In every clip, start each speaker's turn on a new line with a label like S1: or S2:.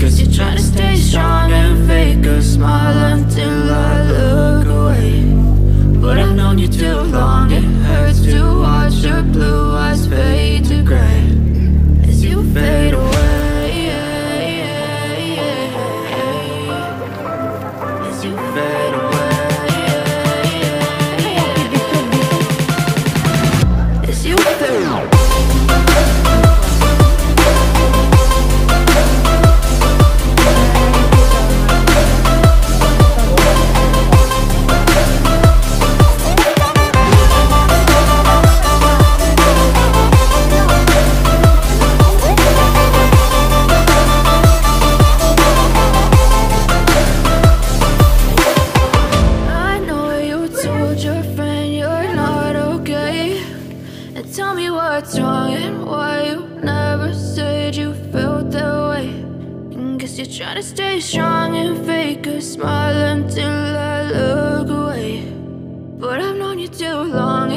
S1: Guess You're trying to stay strong and fake a smile until what's wrong and why you never said you felt that way. And guess you're trying to stay strong and fake a smile until I look away. But I've known you too long,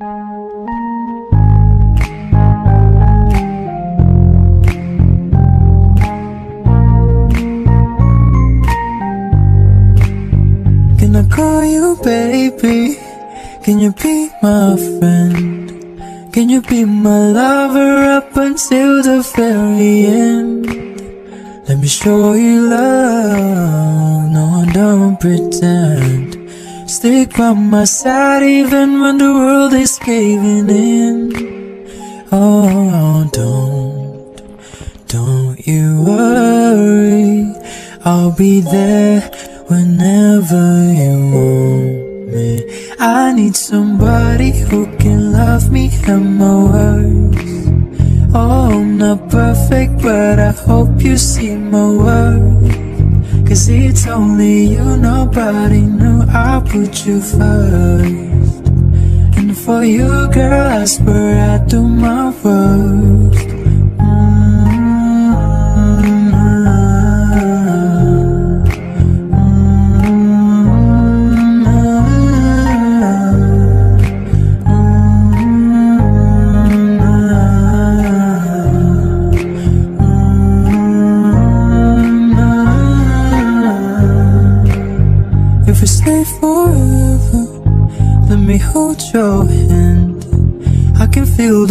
S2: Can I call you baby? Can you be my friend? Can you be my lover up until the very end? Let me show you love, no don't pretend Stick by my side even when the world is caving in. Oh, don't, don't you worry. I'll be there whenever you want me. I need somebody who can love me and my words Oh, I'm not perfect, but I hope you see my worth Cause it's only you, nobody knew. I put you first. And for you, girl, I swear I do my worst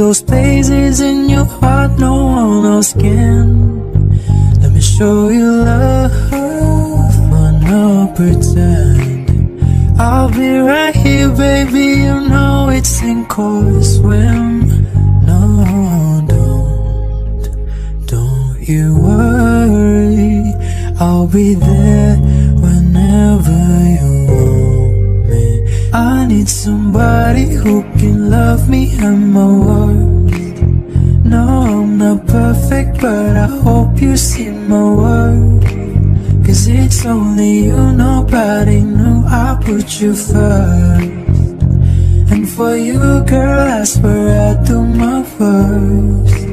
S2: those places in your heart no one else can. Let me show you love, but not pretend. I'll be right here, baby. And my worth. No, I'm not perfect, but I hope you see my worth. Cause it's only you, nobody knew I put you first. And for you, girl, I swear I do my worst.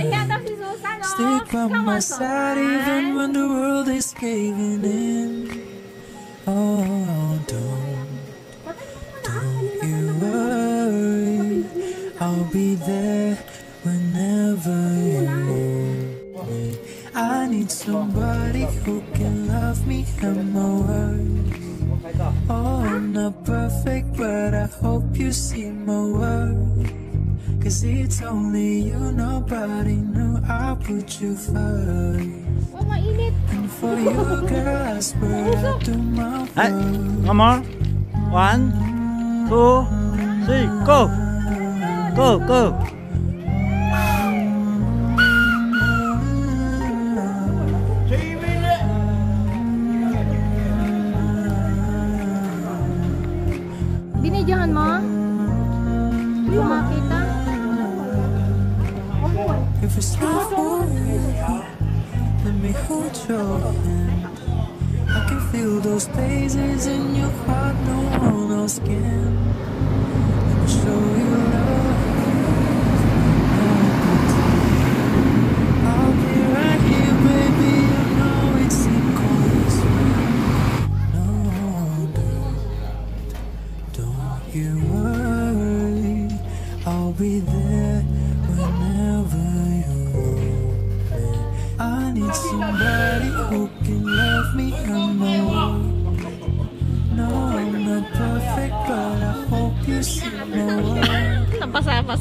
S2: Stick by my side even when the world is caving in. Oh, don't, don't you worry. I'll be there whenever you want me. I need somebody who can love me and my words Oh, I'm not perfect, but I hope you see my worth. Cause it's only you, nobody knew I put you first. And for you, girl, I swear I do my
S3: Hey,
S2: worst.
S3: one more. One, two, three, go. Go, go.
S4: Binidyohan mo? Mo makita?
S2: If it's not for you, let me hold your hand. I can feel those places in your heart no one else can. Let me show you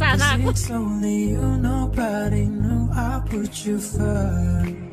S4: Ako.
S2: It's only you, nobody knew I put you first.